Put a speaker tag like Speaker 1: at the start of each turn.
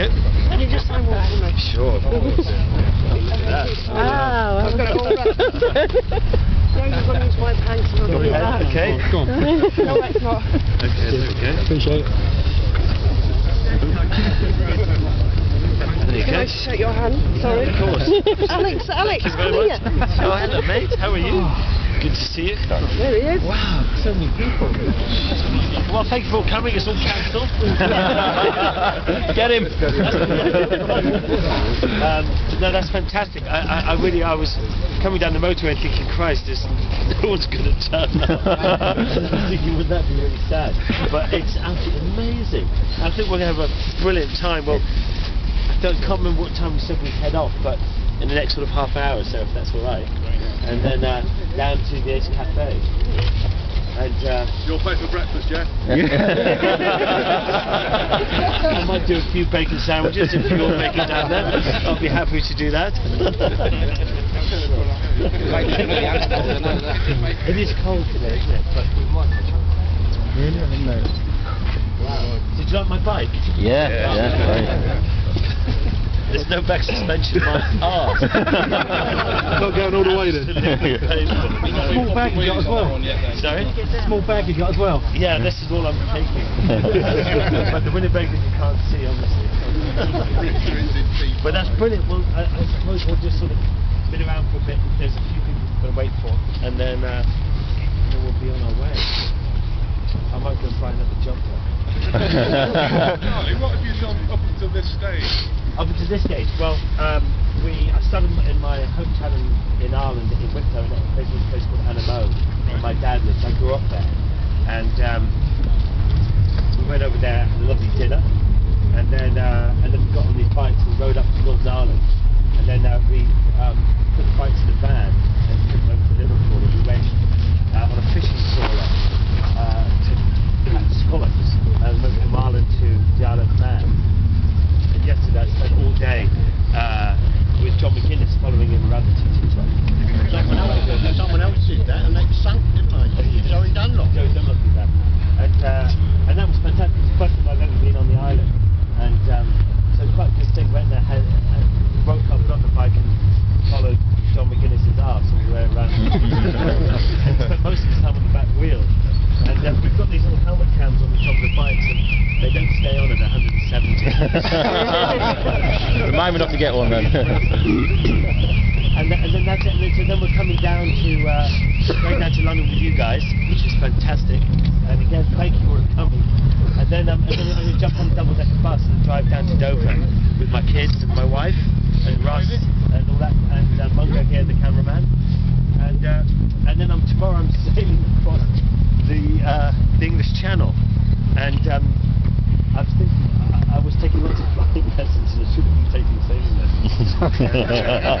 Speaker 1: go.
Speaker 2: Can you just sign one for me?
Speaker 1: Sure.
Speaker 3: Ah,
Speaker 2: I've got it all right. No, you've got to use my pants and I'll give you that.
Speaker 1: Okay.
Speaker 4: Go on.
Speaker 2: No, that's not.
Speaker 1: Okay, there we go.
Speaker 4: Appreciate it.
Speaker 2: Can. I shake your hand? Sorry.
Speaker 1: Of course.
Speaker 2: Alex, Alex,
Speaker 1: Thank you very
Speaker 2: come
Speaker 1: much.
Speaker 2: here.
Speaker 1: Oh, hello, mate. How are you? Good to see you.
Speaker 2: There he is.
Speaker 1: Wow, so many people. Well, thank you for coming. It's all cancelled.
Speaker 4: Get him.
Speaker 1: um, no, that's fantastic. I, I, I really, I was coming down the motorway and thinking, Christ, there's no one's going to turn up. I was thinking, would that be really sad? But it's absolutely amazing. I think we're going to have a brilliant time. Well, I don't can't remember what time we said we'd head off, but in the next sort of half hour or so, if that's all right. And then uh, down to the Ace Cafe. And uh,
Speaker 5: Your pay for breakfast, yeah?
Speaker 1: I might do a few bacon sandwiches if you're making down there. I'll be happy to do that. it is cold today, isn't it? But we might.
Speaker 4: Really? I didn't know.
Speaker 1: Did you like my bike?
Speaker 4: Yeah, yeah, right.
Speaker 1: There's no back suspension. My arse.
Speaker 5: Not going all the way then.
Speaker 4: Small bag you got as well.
Speaker 1: Sorry.
Speaker 4: Small bag you got as well.
Speaker 1: Yeah, this is all I'm taking. but the Winnebago you can't see, obviously. but that's brilliant. Well, I, I suppose we'll just sort of spin around for a bit. There's a few people we're going to wait for, and then, uh, then we'll be on our way. I might go and buy another jumper.
Speaker 5: Charley, what have you done up until this stage?
Speaker 1: Up to this stage, well, um, we I started in my hometown in, in Ireland, in Wicklow, in a place, a place called Annamoe, where my dad lives. I grew up there, and um, we went over there, had a lovely dinner, and then uh, and then we got on these bikes and rode up to Northern Ireland, and then uh, we um, put the bikes in a van and took them over to Liverpool, and we went uh, on a fishing trawler uh, to catch scallops, and went from Ireland to the Isle of Man and yesterday I spent all day uh, with John McGuinness following him around the TT truck.
Speaker 6: Someone else, did- someone else did that and they sunk, didn't they? Joey Dunlop.
Speaker 1: Joe Dunlop did that. And, uh, and that was fantastic. It's the first time I've ever been on the island. And um, so quite a good thing. Went there, had, had, woke up, got the bike and followed John McGuinness's arse all the way around. and spent most of the time on the back wheel. And uh, we've got these little helmet cams on the top of the bikes and they don't stay on at 170.
Speaker 4: Remind me not to get one then.
Speaker 1: and, th- and then that's it. And then, so then we're coming down to uh, going down to London with you guys, which is fantastic. And again, thank you for coming. And then, um, and then I'm going to jump on a double decker bus and drive down to Dover with my kids and my wife and Russ and all that, and uh, Mungo here, the cameraman. And uh, and then I'm tomorrow I'm sailing across the uh, the English Channel, and um, I was thinking I, I was taking lots of flying lessons and I should have been taking sailing lessons.